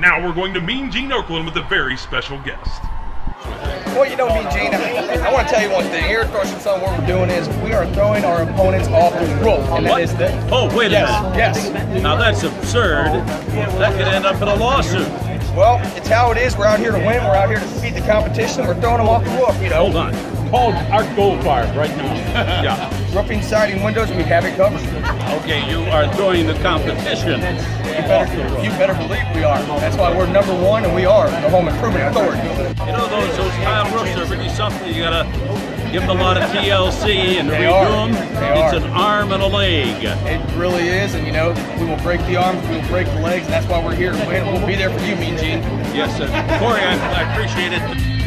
Now we're going to Mean Gene Okerlund with a very special guest. Well, you know me, Gene. I want to tell you one thing. Here at Thrush and Son, what we're doing is we are throwing our opponents off the roof. And that What? is the. Oh, wait a minute. yes. Now that's absurd. That could end up in a lawsuit. Well, it's how it is. We're out here to win. We're out here to defeat the competition. We're throwing them off the roof, you know. Hold on. Call Art Goldfarb right now. Yeah. Roofing, siding, windows, we have it covered. Okay, you are throwing the competition. You better, you better believe we are. That's why we're number one, and we are the home improvement authority. You know those those tile roofs are really something. You gotta give them a lot of TLC and They redo them. It's an arm and a leg. It really is, and you know, we will break the arms, we will break the legs, and that's why we're here. We'll be there for you, Mean Gene. Yes, sir. Corey, I, I appreciate it.